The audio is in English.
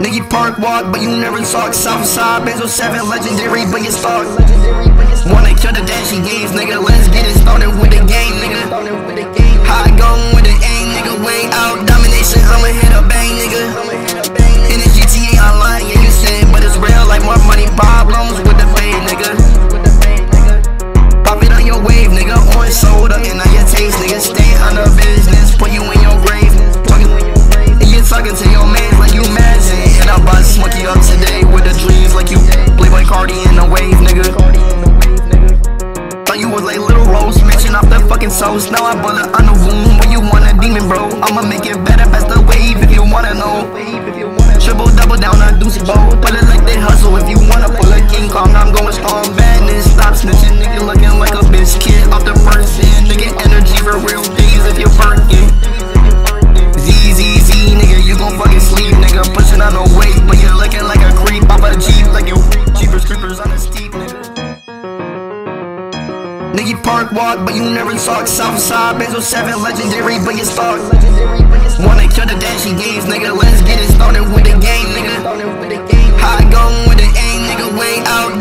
Nigga park walk, but you never talk. Southside, Benzo 7, legendary, but you stalk. Wanna kill the dash games, nigga. Let's get it started with the game, nigga. How I go with the aim, nigga. Way out, domination, I'ma hit a bang, nigga. In the GTA online, yeah, you say, but it's real like more money problems with the fame, nigga. Pop it on your wave, nigga. Orange soda, and on your taste, nigga. Stay on the business, put you in your grave. Talking, you talking to you was like little rose, mention off the fucking sauce. Now I bullet on the wound when you want a demon, bro. I'ma make it better, best the wave if you wanna know. Triple double down on Deuce Bow. Pull it like they hustle if you Nigga park walk, but you never talk. Southside, Benzo 7, legendary, but you stalk. Wanna kill the Dashie gave, nigga. Let's get it started with the game, nigga. How I go with the aim, nigga. Way out,